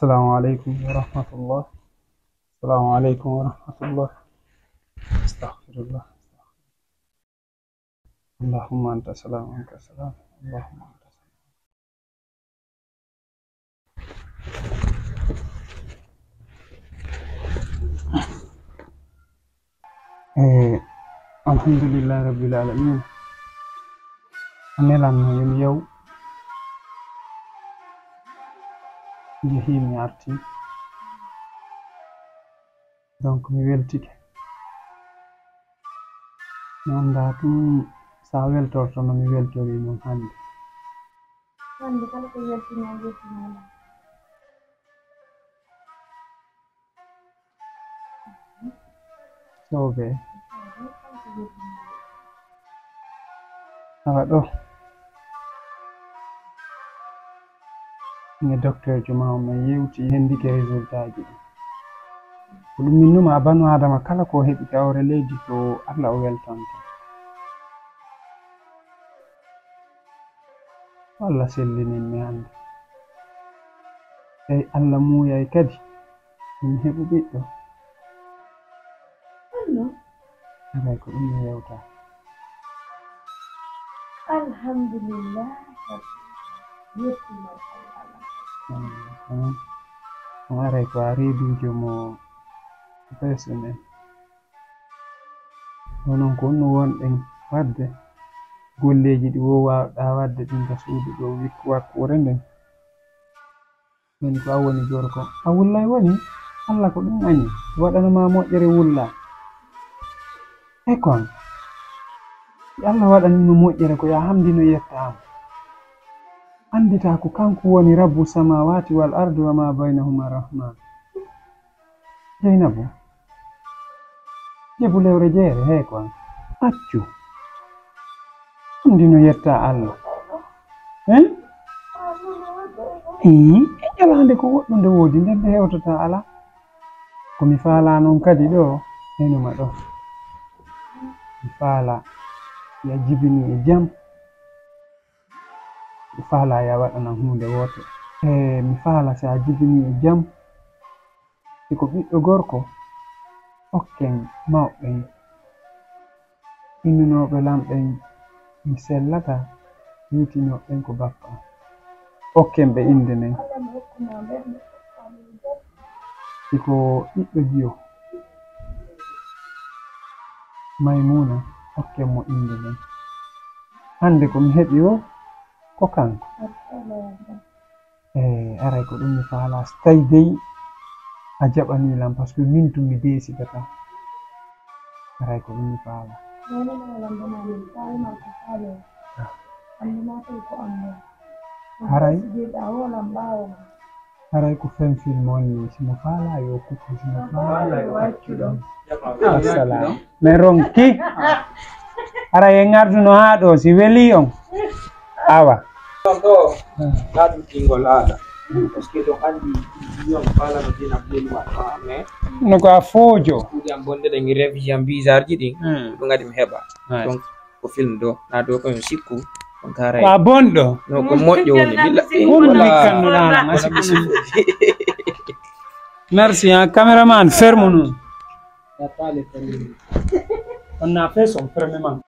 السلام عليكم ورحمة الله. السلام عليكم ورحمة الله. استغفر الله. اللهم أنت سلام وأنت سلام. اللهم أنت سلام. Eh, alhamdulillah rabbil alamin. Anelanno yaw jehimi arti donc mi weltike mi anda ɗum sa weltortono mi weltori non hande. Hande kala ko awa ɗo docteur juma ma yewti hendike résultat ji ɗi ko ɗum min numa banu adama kala ko heɓi kawre leydi to allah o weltonta allah sellinin mi hande ey allah muuyay kadi min heɓu ɓiɗɗo Allo, alay ko ɗum mi yewta alhamdulillah. Yettima Allah. On on aray ko a reedujo mo personnel onon ko onno wonɗen wadde golleji ɗi wo wawɗa wadde ɗin ka suudu ɗo wakkure nden min ko a woni gorko a wullay woni allah ko ɗum ani waɗanama moƴƴere wulla e kon allah waɗanima moƴƴere ko ya hamdino yettama andita ko kanko woni rabbu samawati wal ardi wa ma bainahuma rahman. Jeynabu jebu lewre jeere he kon accu ndino yetta allah hein e ñalande ko woɗɗunde woodi nden nde hewtata ala komi faala noon kadi ɗo enuma ɗo mi faala ya jibini e jam. mi faala ya waɗanan hunde wote e mi faala so a jibini e jam e siko ɓiɗɗo gorko hokken mawɓen innunoɓe lamɓen mi sellata yitinoɓen ko bappa. Hokken ɓe inde nden. E siko ɓiɗɗo jiyo. Maymuna hokken mo inde nden. Hande komi heɓi o ko kanko eyi aray ko ɗum mi faala so tawi dey a jaɓanilam par ce que min tumi desigata aray ko ɗum mi faala. Haray? Je da wolan bawo ma. aray ko fen film wonni simo faala yo kuccu simo faala yo accu ɗon assalam min ronki ara en arduno haa ɗo si weli on awa ɗon ɗo na ɗum ɓingol aada par ce que ɗon anndi yon dina mais no ko a foojo kuuɗi am bonde ɗen révision bizarre ji ɗin ɗum gadi mi heɓa Right. donc ko film ɗo na dow komi sikku donc haray ko a bonɗo no ko moƴƴo woni billa Wonno likkannoɗa masibo merci hein caméraman ferme nous on a fait son premier